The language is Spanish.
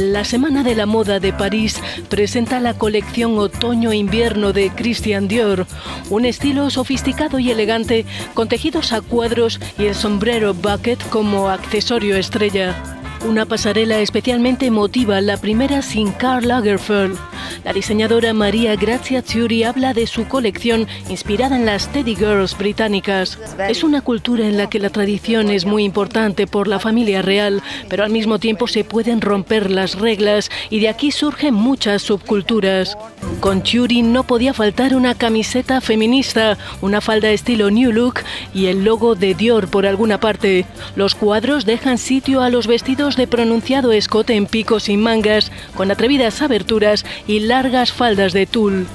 La Semana de la Moda de París presenta la colección Otoño-Invierno de Christian Dior, un estilo sofisticado y elegante con tejidos a cuadros y el sombrero bucket como accesorio estrella. Una pasarela especialmente emotiva, la primera sin Karl Lagerfeld. La diseñadora María Grazia Ciuri habla de su colección inspirada en las Teddy Girls británicas. Es una cultura en la que la tradición es muy importante por la familia real, pero al mismo tiempo se pueden romper las reglas y de aquí surgen muchas subculturas. Con Ciuri no podía faltar una camiseta feminista, una falda estilo New Look y el logo de Dior por alguna parte. Los cuadros dejan sitio a los vestidos de pronunciado escote en picos y mangas, con atrevidas aberturas y largas faldas de tul.